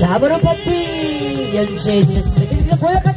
Sabro Papi! Yan!